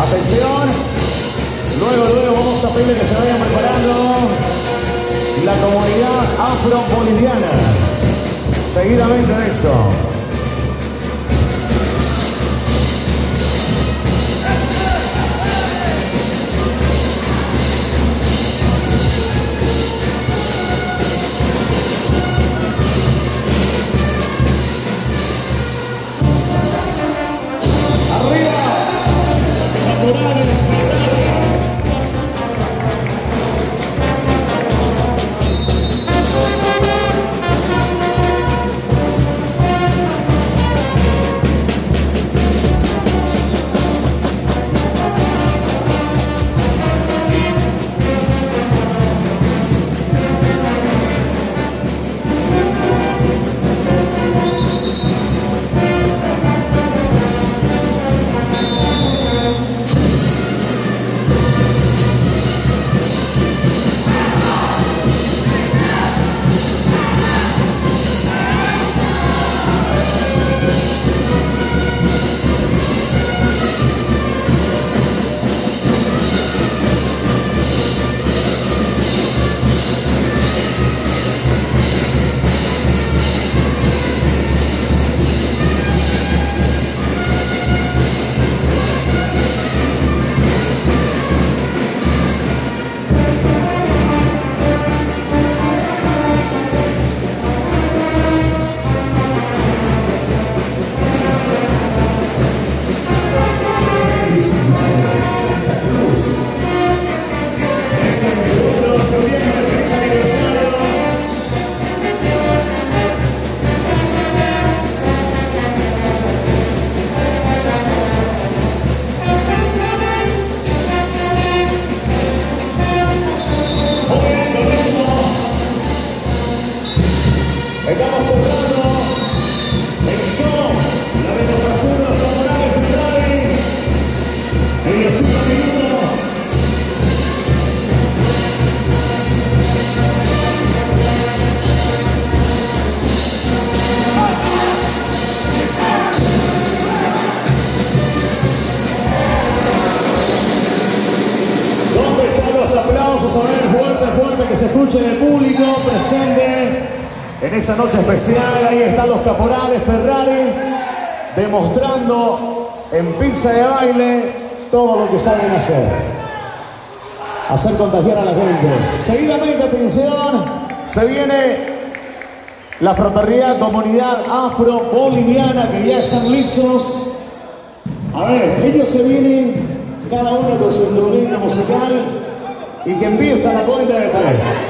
Atención. Luego, luego vamos a pedirle que se vaya preparando la comunidad afro-boliviana. Seguidamente en eso. Estamos cerrando el show, la renovación de los laborales Ferrari en los cinco minutos. ¿Dónde están los aplausos? A ver, fuerte, fuerte, que se escuche el público presente en esa noche especial. Ahí están los caporales Ferrari demostrando en pizza de baile todo lo que saben hacer. Hacer contagiar a la gente. Seguidamente, atención, se viene la fraternidad comunidad afro-boliviana que ya están lisos. A ver, ellos se vienen cada uno con su instrumento musical y que empieza la cuenta de tres.